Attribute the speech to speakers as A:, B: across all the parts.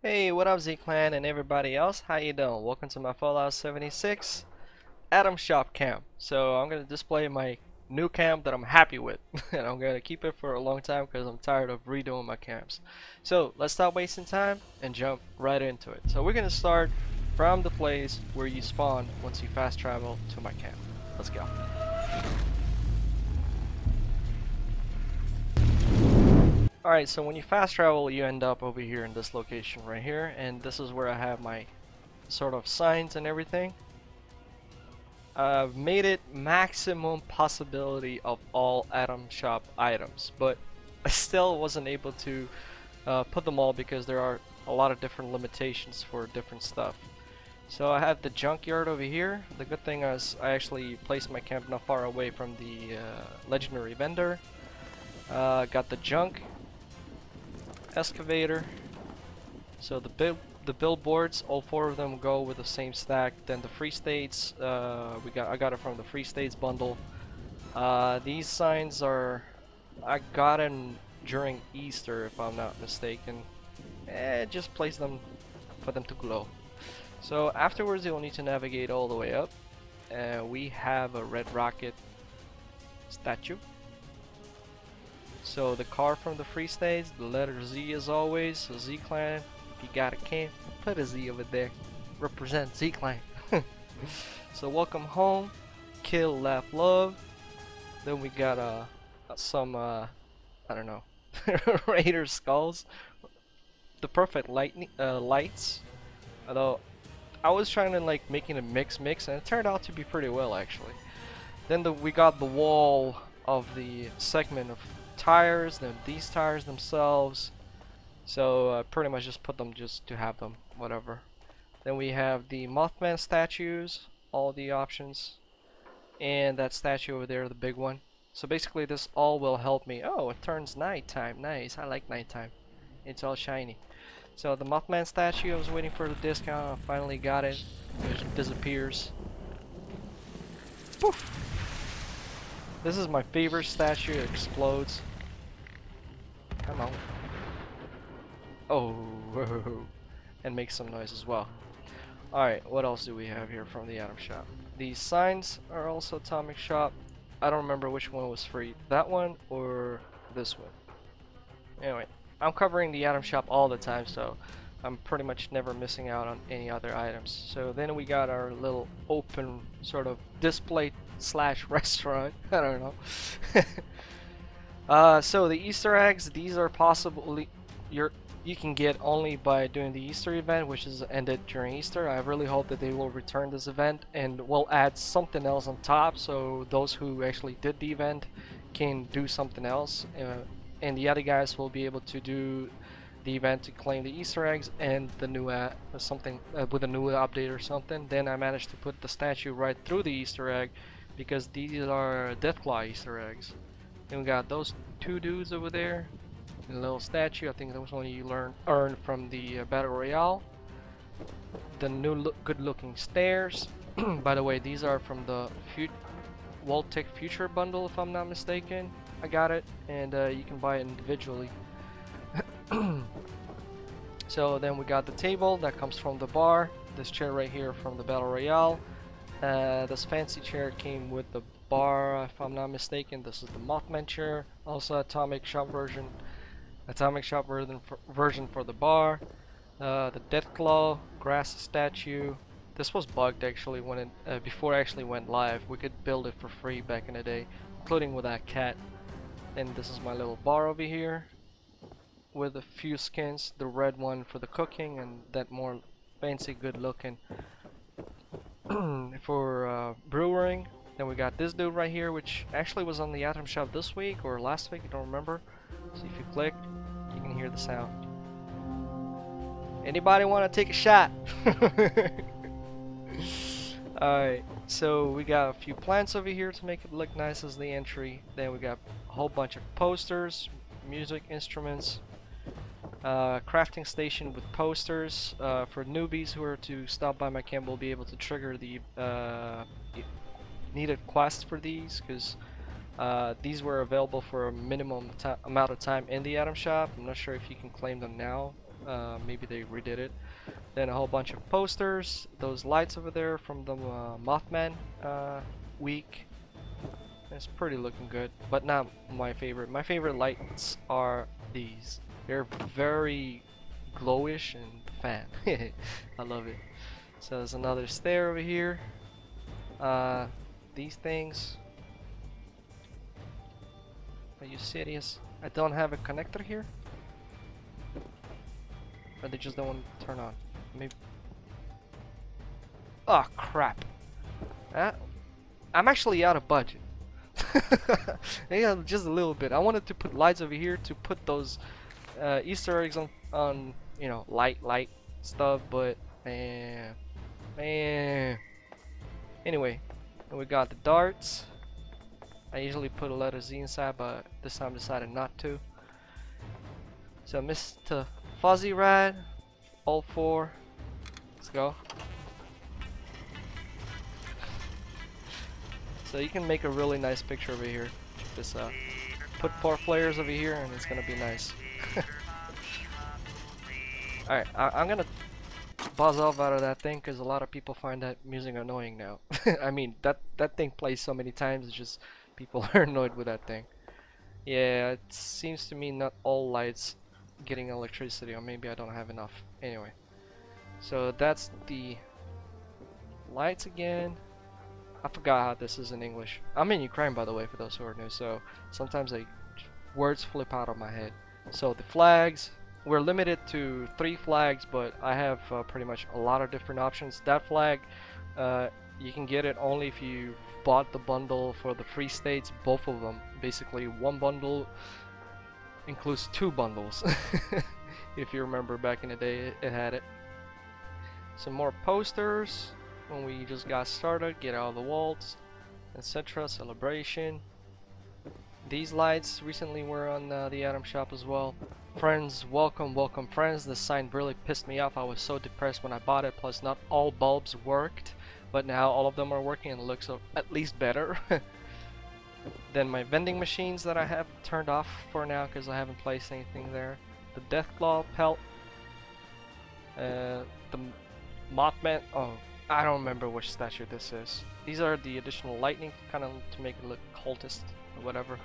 A: Hey, what up Z-Clan and everybody else? How you doing? Welcome to my Fallout 76 Atom Shop camp. So I'm going to display my new camp that I'm happy with. and I'm going to keep it for a long time because I'm tired of redoing my camps. So let's stop wasting time and jump right into it. So we're going to start from the place where you spawn once you fast travel to my camp. Let's go. Alright, so when you fast travel, you end up over here in this location right here, and this is where I have my sort of signs and everything. I've made it maximum possibility of all Atom Shop items, but I still wasn't able to uh, put them all because there are a lot of different limitations for different stuff. So I have the junkyard over here. The good thing is I actually placed my camp not far away from the uh, legendary vendor. Uh, got the junk excavator. So the bill the billboards, all four of them go with the same stack. Then the free states, uh, we got I got it from the free states bundle. Uh, these signs are I got them during Easter, if I'm not mistaken. Eh, just place them for them to glow. So afterwards, you'll need to navigate all the way up. Uh, we have a red rocket statue. So the car from the free states, the letter Z as always, so Z Clan. If you got a camp, put a Z over there. Represent Z Clan. so welcome home, kill, laugh, love. Then we got uh some uh I don't know Raider skulls. The perfect lightning uh, lights. Although I was trying to like making a mix mix and it turned out to be pretty well actually. Then the, we got the wall of the segment of tires, then these tires themselves. So uh, pretty much just put them just to have them, whatever. Then we have the Mothman statues, all the options. And that statue over there, the big one. So basically this all will help me. Oh, it turns nighttime. Nice. I like nighttime. It's all shiny. So the Mothman statue, I was waiting for the discount. I finally got it. It disappears. Poof! This is my favorite statue. It explodes. Come on. Oh, and make some noise as well. Alright, what else do we have here from the Atom Shop? These signs are also Atomic Shop. I don't remember which one was free. That one or this one. Anyway, I'm covering the Atom Shop all the time, so I'm pretty much never missing out on any other items. So then we got our little open sort of display slash restaurant. I don't know. uh, so the Easter eggs, these are possibly you're you can get only by doing the Easter event, which is ended during Easter. I really hope that they will return this event and will add something else on top, so those who actually did the event can do something else, uh, and the other guys will be able to do the event to claim the Easter eggs and the new uh, something uh, with a new update or something. Then I managed to put the statue right through the Easter egg because these are Deathclaw Easter eggs. Then we got those two dudes over there a little statue. I think that was one you learn earned from the uh, battle royale. The new look, good-looking stairs. By the way, these are from the Fut Vault-Tec Future bundle, if I'm not mistaken. I got it, and uh, you can buy it individually. so then we got the table that comes from the bar. This chair right here from the battle royale. Uh, this fancy chair came with the bar, if I'm not mistaken. This is the Mothman chair, also atomic shop version. Atomic Shop version for, version for the bar. Uh, the Deathclaw grass statue. This was bugged actually when it uh, before it actually went live. We could build it for free back in the day, including with that cat. And this is my little bar over here with a few skins. The red one for the cooking and that more fancy, good looking for uh, brewing. Then we got this dude right here, which actually was on the Atom Shop this week or last week, I don't remember. So if you click, you can hear the sound. Anybody want to take a shot? Alright, so we got a few plants over here to make it look nice as the entry. Then we got a whole bunch of posters, music instruments, uh, crafting station with posters. Uh, for newbies who are to stop by my camp will be able to trigger the uh, needed quest for these because uh, these were available for a minimum amount of time in the Atom Shop. I'm not sure if you can claim them now. Uh, maybe they redid it. Then a whole bunch of posters. Those lights over there from the uh, Mothman uh, week. It's pretty looking good, but not my favorite. My favorite lights are these. They're very glowish and fan. I love it. So there's another stair over here. These things. Are you serious? I don't have a connector here? Or they just don't want to turn on? Maybe. Oh crap. Uh, I'm actually out of budget. yeah, just a little bit. I wanted to put lights over here to put those uh, Easter eggs on, on, you know, light, light stuff, but man, man. Anyway, we got the darts. I usually put a letter Z inside, but this time I decided not to. So Mr. Fuzzy Rad, all four. Let's go. So you can make a really nice picture over here. Check this out. Put four players over here and it's gonna be nice. Alright, I'm gonna buzz off out of that thing because a lot of people find that music annoying now. I mean, that, that thing plays so many times, it's just people are annoyed with that thing. Yeah, it seems to me not all lights getting electricity or maybe I don't have enough. Anyway, so that's the lights again. I forgot how this is in English. I'm in Ukraine by the way for those who are new so sometimes I words flip out of my head. So the flags, we're limited to three flags but I have uh, pretty much a lot of different options. That flag uh, you can get it only if you bought the bundle for the free states, both of them. Basically one bundle includes two bundles. if you remember back in the day it, had it. Some more posters when we just got started, get out of the waltz, etc. Celebration. These lights recently were on uh, the Atom Shop as well. Friends, welcome, welcome friends. This sign really pissed me off. I was so depressed when I bought it. Plus, not all bulbs worked, but now all of them are working and looks at least better. then my vending machines that I have turned off for now because I haven't placed anything there. The Deathclaw pelt. Uh, the Mothman. Oh, I don't remember which statue this is. These are the additional lightning, kind of to make it look cultist or whatever.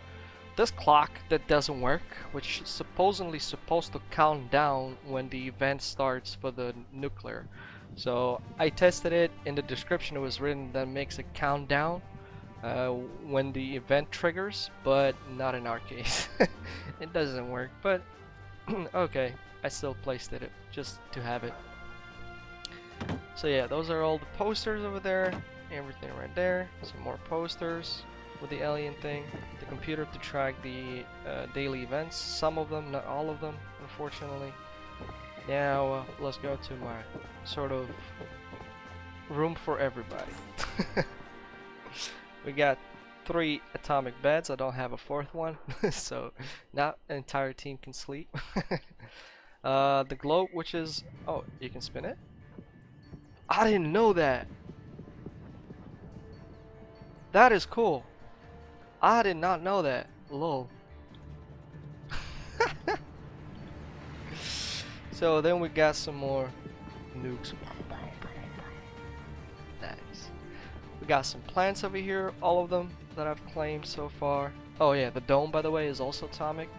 A: This clock that doesn't work, which is supposedly supposed to count down when the event starts for the nuclear. So I tested it. In the description, it was written that makes a countdown uh, when the event triggers, but not in our case. it doesn't work, but okay, I still placed it just to have it. So yeah, those are all the posters over there. Everything right there. Some more posters with the alien thing. The computer to track the uh, daily events. Some of them, not all of them, unfortunately. Now uh, let's go to my sort of room for everybody. we got three atomic beds. I don't have a fourth one, so not an entire team can sleep. uh, the globe, which is oh, you can spin it. I didn't know that. That is cool. I did not know that. Lol. so then we got some more nukes. Nice. We got some plants over here, all of them that I've claimed so far. Oh yeah, the dome by the way is also atomic.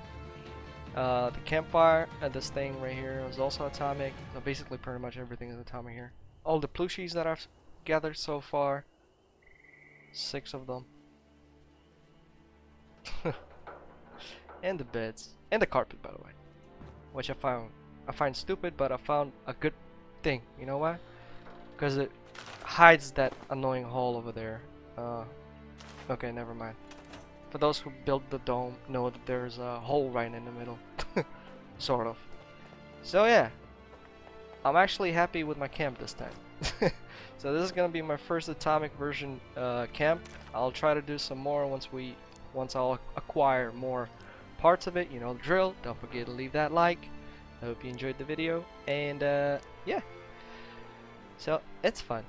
A: Uh, the campfire and this thing right here is also atomic. So basically pretty much everything is atomic here all the plushies that I've gathered so far. Six of them. and the beds. And the carpet by the way. Which I found I find stupid but I found a good thing. You know why? Because it hides that annoying hole over there. Uh, okay, never mind. For those who built the dome know that there's a hole right in the middle. sort of. So yeah, I'm actually happy with my camp this time. so this is gonna be my first atomic version uh, camp. I'll try to do some more once we once I'll acquire more parts of it. You know the drill. Don't forget to leave that like. I hope you enjoyed the video and uh, yeah. So it's fun.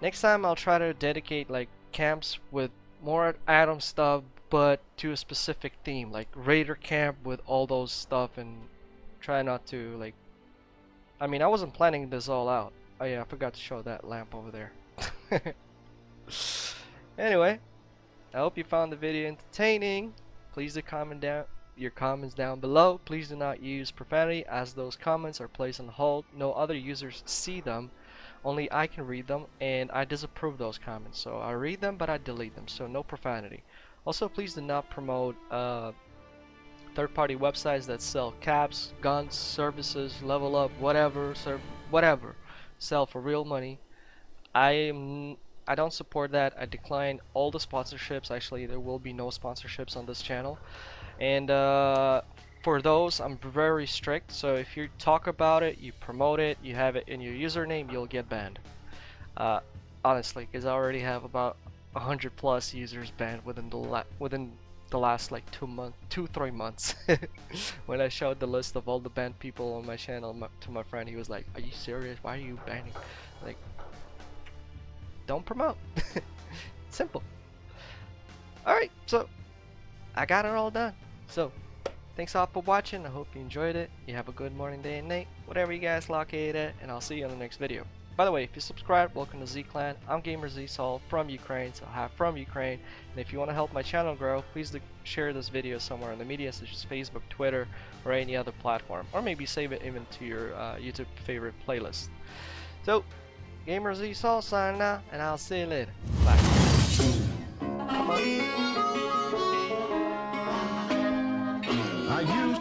A: Next time I'll try to dedicate like camps with more atom stuff but to a specific theme like raider camp with all those stuff and try not to like I mean, I wasn't planning this all out. Oh yeah, I forgot to show that lamp over there. anyway, I hope you found the video entertaining. Please do comment down your comments down below. Please do not use profanity as those comments are placed on hold. No other users see them. Only I can read them and I disapprove those comments. So I read them but I delete them. So no profanity. Also please do not promote uh, third-party websites that sell caps, guns, services, level up, whatever, serve, whatever, sell for real money. I am I don't support that. I decline all the sponsorships. Actually, there will be no sponsorships on this channel. And uh, for those, I'm very strict. So if you talk about it, you promote it, you have it in your username, you'll get banned. Uh, honestly, because I already have about 100 plus users banned within the within the last like two months, two three months. when I showed the list of all the banned people on my channel to my friend, he was like, "Are you serious? Why are you banning?" Like, don't promote. Simple. Alright, so I got it all done. So, thanks all for watching. I hope you enjoyed it. You have a good morning, day, and night, whatever you guys locate at, and I'll see you on the next video. By the way, if you subscribe, welcome to Z Clan. I'm Gamer Z Soul from Ukraine, so hi from Ukraine. And if you want to help my channel grow, please share this video somewhere in the media, such as Facebook, Twitter, or any other platform. Or maybe save it even to your uh, YouTube favorite playlist. So, Gamer Z Soul signing out, and I'll see you later. Bye.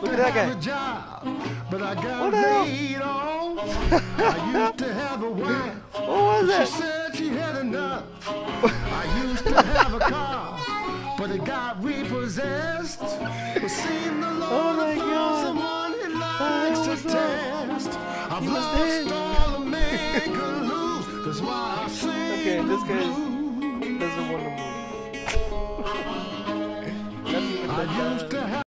A: Look at that guy. Job, but I got what the hell? I used to have a wife. What was that? She said she had enough. I used to have a car, but it got repossessed. But seeing the oh Lord oh my God. someone he likes to test. I've lost all the That's why I sing Okay, this guy doesn't want to move. I used to